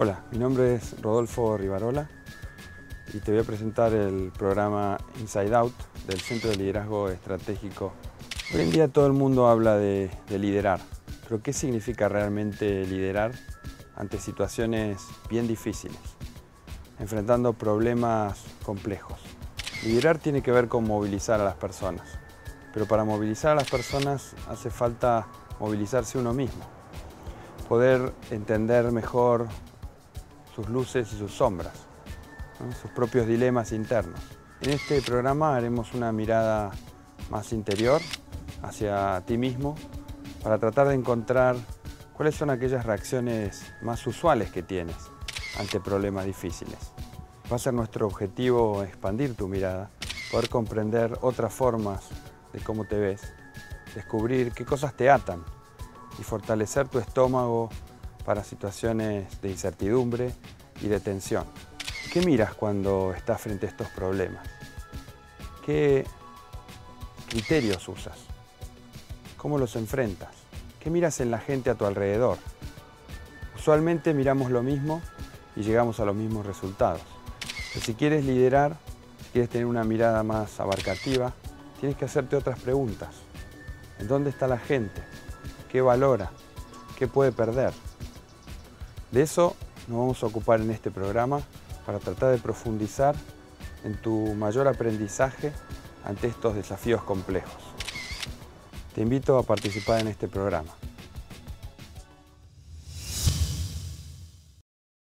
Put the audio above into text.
Hola, mi nombre es Rodolfo Rivarola y te voy a presentar el programa Inside Out del Centro de Liderazgo Estratégico. Hoy en día todo el mundo habla de, de liderar, pero ¿qué significa realmente liderar ante situaciones bien difíciles, enfrentando problemas complejos? Liderar tiene que ver con movilizar a las personas, pero para movilizar a las personas hace falta movilizarse uno mismo, poder entender mejor sus luces y sus sombras, sus propios dilemas internos. En este programa haremos una mirada más interior hacia ti mismo para tratar de encontrar cuáles son aquellas reacciones más usuales que tienes ante problemas difíciles. Va a ser nuestro objetivo expandir tu mirada, poder comprender otras formas de cómo te ves, descubrir qué cosas te atan y fortalecer tu estómago para situaciones de incertidumbre y de tensión. ¿Qué miras cuando estás frente a estos problemas? ¿Qué criterios usas? ¿Cómo los enfrentas? ¿Qué miras en la gente a tu alrededor? Usualmente miramos lo mismo y llegamos a los mismos resultados. Pero si quieres liderar, si quieres tener una mirada más abarcativa, tienes que hacerte otras preguntas. ¿En dónde está la gente? ¿Qué valora? ¿Qué puede perder? De eso nos vamos a ocupar en este programa para tratar de profundizar en tu mayor aprendizaje ante estos desafíos complejos. Te invito a participar en este programa.